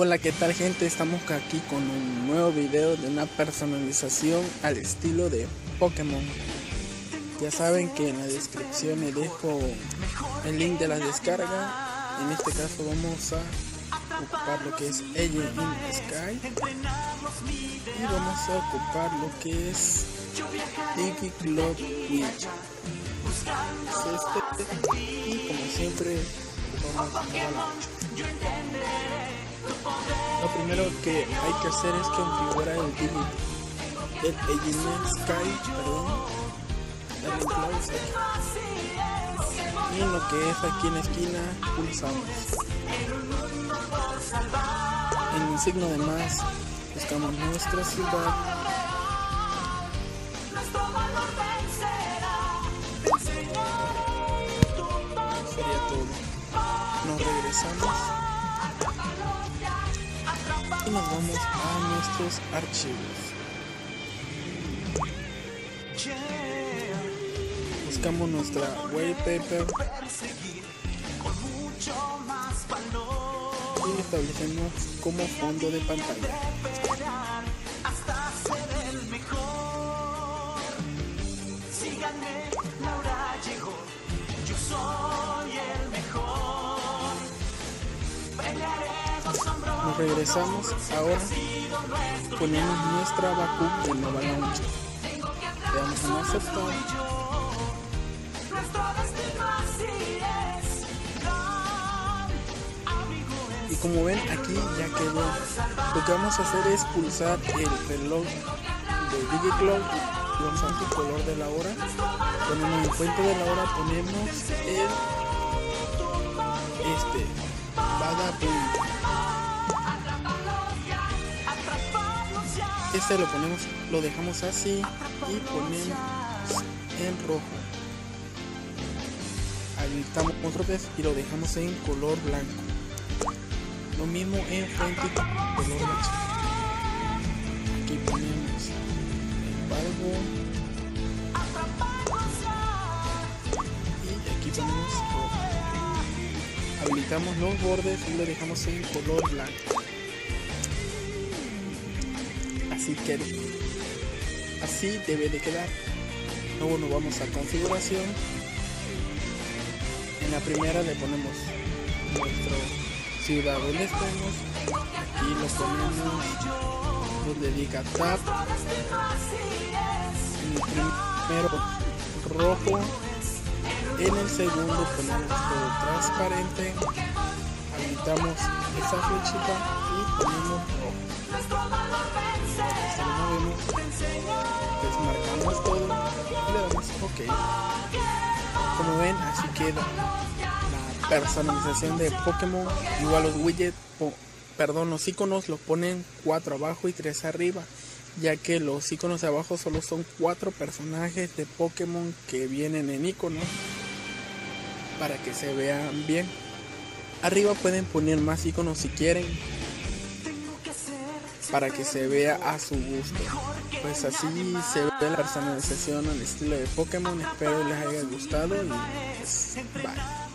Hola, ¿qué tal gente? Estamos aquí con un nuevo video de una personalización al estilo de Pokémon. Ya saben que en la descripción les dejo el link de la descarga. En este caso vamos a ocupar lo que es Ella in Sky y vamos a ocupar lo que es Club Witch. Es este y como siempre vamos a lo primero que hay que hacer es configurar el el Agent Sky, perdón, close y lo que es aquí en la esquina pulsamos. En el signo de más buscamos nuestra ciudad. Sería todo. Nos regresamos nos vamos a nuestros archivos. Buscamos nuestra wallpaper y establecemos como fondo de pantalla. Regresamos ahora, ponemos nuestra vacu en Nova en aceptar. Y como ven aquí ya quedó. Lo que vamos a hacer es pulsar el reloj de DigiCloud vamos a el color de la hora. Ponemos el fuente de la hora, ponemos el este Bada Este lo ponemos, lo dejamos así y ponemos en rojo. Habilitamos otra vez y lo dejamos en color blanco. Lo mismo en frente color blanco. Aquí ponemos el y aquí ponemos rojo. Habilitamos los bordes y lo dejamos en color blanco así que así debe de quedar. Luego nos vamos a configuración. En la primera le ponemos nuestro ciudad donde estamos aquí lo ponemos donde diga tap. En el primero rojo. En el segundo ponemos todo transparente habilitamos esa flechita y ponemos rojo desmarcamos todo y le damos ok como ven así queda la personalización de Pokémon igual los widgets perdón los iconos los ponen 4 abajo y 3 arriba ya que los iconos de abajo solo son 4 personajes de Pokémon que vienen en iconos para que se vean bien arriba pueden poner más iconos si quieren para que se vea a su gusto. Pues así se ve la personalización al estilo de Pokémon. Espero les haya gustado y bye.